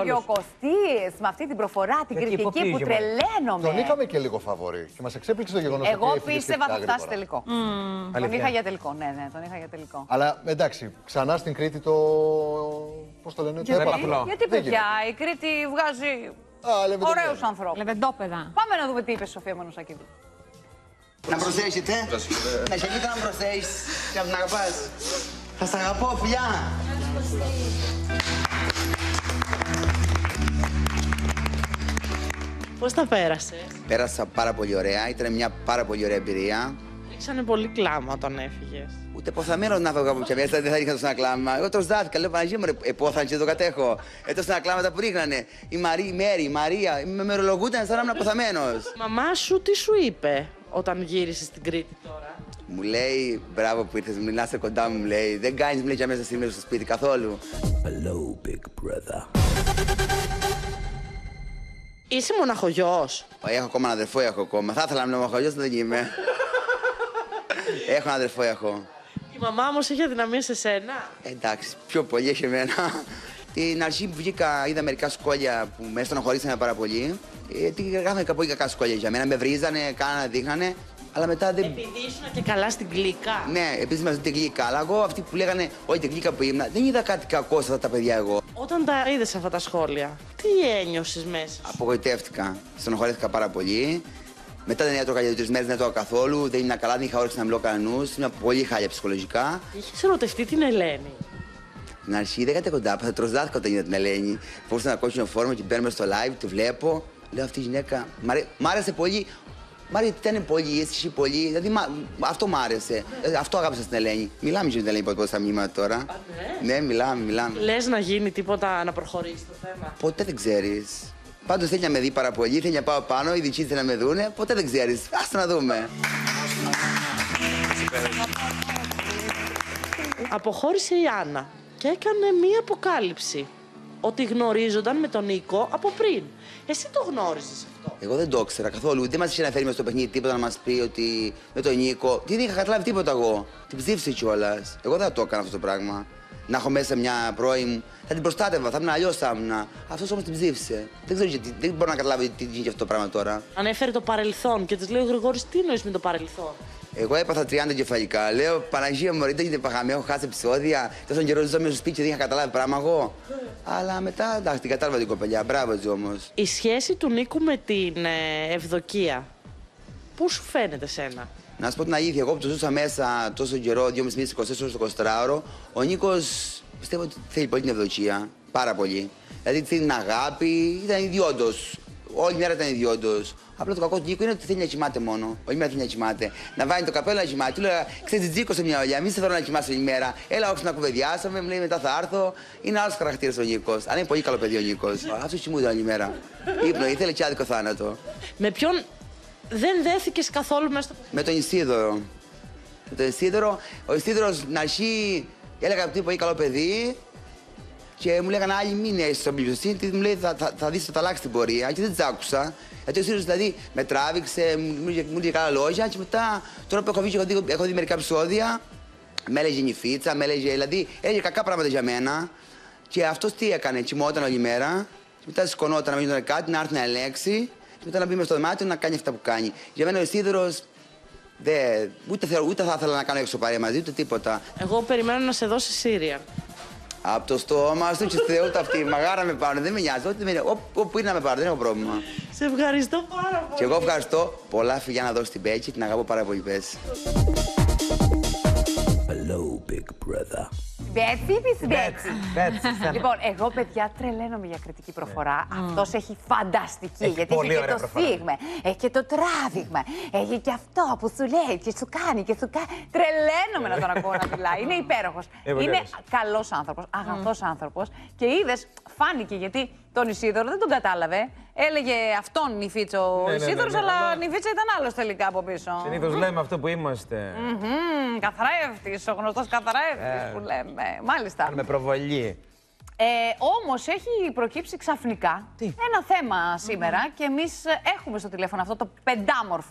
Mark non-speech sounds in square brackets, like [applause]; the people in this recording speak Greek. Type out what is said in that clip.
Και ο Κωστής με αυτή την προφορά την Εκεί, πού κριτική που πήγε, τρελαίνομαι. Τον είχαμε και λίγο φαβορή και μας εξέπληξε το γεγονός ότι Εγώ έφυγε πίστευα θα σχετικά φτάσει γρήγορα. τελικό. Τον Αλήθεια. είχα για τελικό, ναι, ναι, τον είχα για τελικό. Αλλά εντάξει, ξανά στην Κρήτη το. Πώς το λένε, το Γιατί, έπαθλο. απλό. γιατί Δεν παιδιά, η Κρήτη βγάζει Α, λέμε, δεν ωραίους είναι. ανθρώπους. Λεβεντόπεδα. Πάμε να δούμε τι είπε η Σοφία Μανουσακίδου. Να προσέχετε. Να σε να προσέχεις και να την αγαπάς. Θα σ' αγαπώ, φιλιά. Πώς τα πέρασε; Πέρασα πάρα πολύ ωραία. Ήταν μια πάρα πολύ ωραία εμπειρία. Ρίξανε πολύ κλάμα όταν έφυγες. Ούτε ποθαμένο να φεύγω από πια μέσα, δεν θα ρίχνα τόσο ένα κλάμα. Εγώ τροσδάθηκα, λέω Παναγία μου, ρε, επόθαν και το κατέχω. Έτσι ένα κλάματα που ρίχνανε. Η, Μαρή, η Μέρη, η Μαρία, με μερολογούταν σαν να ήμουν αποθαμένος. Μαμά σου τι σου είπε όταν γύρισες στην Κρήτη τώρα; Μου λέει, μπράβο που ήρθες, μιλάς κοντά μου, μου λέει. Δεν κάνεις, μου λέει, για μέσα σήμερα στο σπίτι καθόλου. Hello, big brother. Είσαι μοναχογιός. Έχω ακόμα ένα αδερφό, έχω ακόμα. Θα ήθελα να είμαι μοναχογιός, δεν είμαι. έχω ένα αδερφό, έχω. Η μαμά όμω είχε αδυναμία σε σένα. Εντάξει, πιο πολύ έχει εμένα. Την αρχή που βγήκα, είδα μερικά σχόλια που με στενοχωρήσανε πάρα πολύ. Ε, τι είχαμε πολύ κακά σχόλια για μένα. Με βρίζανε, κάνανε, δείχνανε. Αλλά μετά δεν. Επειδή ήσουν και καλά στην κλίκα. Ναι, επίση μα την γλύκα. Αλλά εγώ αυτοί που λέγανε όλη την γλύκα που ήμουν, δεν είδα κάτι κακό σε αυτά τα παιδιά εγώ. Όταν τα είδες αυτά τα σχόλια, τι ένιωσες μέσα; Σου. Απογοητεύτηκα. Στενοχωρήθηκα πάρα πολύ. Μετά δεν έτρωγα για τρει μέρες, δεν έτρωγα καθόλου. Δεν ήμουν καλά, δεν είχα όρεξη να μιλώ κανενού. Ήμουν πολύ χάλια ψυχολογικά. Είχες ερωτευτεί την Ελένη; Στην αρχή δεν κοντά, θα τροσδάθηκα όταν είδα την Ελένη. Φορούσα ένα κόκκινο φόρμα και μπαίνουμε στο live, τη βλέπω. Λέω αυτή η γυναίκα. Μ' αρέ- Μ' άρεσε πολύ. Μ' άρεσε ότι ήταν πολύ ήσυχη, πολύ. Δηλαδή μα- αυτό μ' άρεσε. Ε, Αυτό αγάπησα στην Ελένη. Μιλάμε για την Ελένη ποτέ στα μηνύματα τώρα. ναι, μιλάμε, μιλάμε. Λες να γίνει τίποτα να προχωρήσει το θέμα. Ποτέ δεν ξέρεις. Πάντως θέλει να με δει πάρα πολύ, θέλει να πάω πάνω, οι δικοί θέλει να με δούνε. Ποτέ δεν ξέρεις. Άστα να δούμε. Αποχώρησε η Άννα και έκανε μία αποκάλυψη. Ότι γνωρίζονταν με τον Νίκο από πριν. Εσύ το γνώριζες αυτό; Εγώ δεν το ήξερα καθόλου. Δεν μας είχε αναφέρει μες στο παιχνίδι τίποτα να μας πει ότι με τον Νίκο. Τι δεν είχα καταλάβει τίποτα εγώ. Την ψήφισε κιόλας. Εγώ δεν θα το έκανα αυτό το πράγμα. Να έχω μέσα μια πρώη μου. Θα την προστάτευα, θα ήμουν αλλιώς θα ήμουν. Αυτός όμως την ψήφισε. Δεν ξέρω γιατί. Δεν μπορώ να καταλάβω τι γίνεται αυτό το πράγμα τώρα. Ανέφερε το παρελθόν και της λέει ο Γρηγόρης, τι εννοείς με το παρελθόν; Εγώ έπαθα 30 κεφαλικά. Λέω Παναγία μου, δεν γίνεται παγαμέ, έχω χάσει επεισόδια. Τόσο καιρό ζω μέσα στο σπίτι και δεν είχα καταλάβει πράγμα εγώ. Αλλά μετά εντάξει, την κατάλαβα την κοπελιά. Μπράβο τη όμως. Η σχέση του Νίκου με την ε, Ευδοκία, πού σου φαίνεται σένα; Να σου πω την αλήθεια, εγώ που το ζούσα μέσα τόσο καιρό, 2,5 μήνε, 24 ώρες το 24ωρο, ο Νίκος πιστεύω ότι θέλει πολύ την ευδοκία. Πάρα πολύ. Δηλαδή θέλει την αγάπη, ήταν ιδιόντο. Όλη μέρα ήταν ιδιόντος. Απλά το κακό του Νίκο είναι ότι θέλει να κοιμάται μόνο. Όλη μέρα θέλει να κοιμάται. Να βάλει το καπέλο να κοιμάται. Του λέω, ξέρεις, τζίκο σε μια ολιά, μην σε θέλω να κοιμάσαι όλη μέρα. Έλα, όχι να κουβεντιάσαμε, μου λέει μετά θα έρθω. Είναι άλλος χαρακτήρας ο Νίκος. Αλλά είναι πολύ καλό παιδί ο Νίκος. [laughs] Αυτός κοιμούνται όλη μέρα. Ήπνο, ήθελε και άδικο θάνατο. Με ποιον δεν δέθηκες καθόλου μέσα στο Με τον Ισίδωρο. Με τον Ισίδωρο. Ο Ισίδωρος στην αρχή έλεγα ότι είναι πολύ καλό παιδί και μου λέγανε άλλοι μην έχει στον εμπιστοσύνη. Τι μου λέει θα, θα, θα δεις ότι θα αλλάξει την πορεία. Και δεν τις άκουσα. Γιατί ο Ισίδωρο δηλαδή με τράβηξε, μου μου είχε μου είχε καλά λόγια και μετά τώρα που έχω βγει και έχω δει, έχω δει μερικά επεισόδια με έλεγε νυφίτσα, με έλεγε, δηλαδή έλεγε κακά πράγματα για μένα. Και αυτός τι έκανε, κοιμόταν όλη μέρα. Και μετά σηκωνόταν να μην γινόταν κάτι, να έρθει να ελέγξει. Και μετά να μπει μες στο δωμάτιο να κάνει αυτά που κάνει. Για μένα ο Ισίδωρο δεν. Ούτε, θέλω- ούτε θα ήθελα να κάνω έξω παρέα μαζί, ούτε τίποτα. Εγώ περιμένω να σε δώσει Σύρια. Από το στόμα σου και στη Θεού αυτή. Μαγάρα με πάρουν, δεν με νοιάζει. Ό,τι με, ό, όπου είναι να με πάρουν, δεν έχω πρόβλημα. Σε ευχαριστώ πάρα πολύ. Και εγώ ευχαριστώ πολλά φιλιά να δώσει την Πέκη, την αγαπώ πάρα πολύ, πες. Hello, big brother. Μπέτσι ή στην Μπέτσι. Μπέτσι, στέλνω. Λοιπόν, εγώ παιδιά τρελαίνομαι για κριτική προφορά. Αυτός έχει φανταστική. Έχει γιατί πολύ έχει και ωραία το προφορά. σίγμα, έχει και το τράβηγμα, έχει και αυτό που σου λέει και σου κάνει και σου κάνει. Τρελαίνομαι να τον ακούω να μιλάει. Είναι υπέροχος. Ε, βεβαίως. Είναι καλός άνθρωπος, αγαθός άνθρωπος. Και είδες, φάνηκε γιατί τον Ισίδωρο δεν τον κατάλαβε. Έλεγε αυτόν νυφίτσο ο Ναι, ναι, ναι, Ισίδωρος, ναι, αλλά αλλά- νυφίτσα ήταν άλλος τελικά από πίσω. Συνήθως λέμε αυτό που είμαστε. Μμμ, Καθαρεύτη, ο γνωστός καθαρεύτη Ε. που λέμε. Μάλιστα. Με προβολή. Ε, Όμως έχει προκύψει ξαφνικά ένα θέμα σήμερα και εμείς έχουμε στο τηλέφωνο αυτό το πεντάμορφο.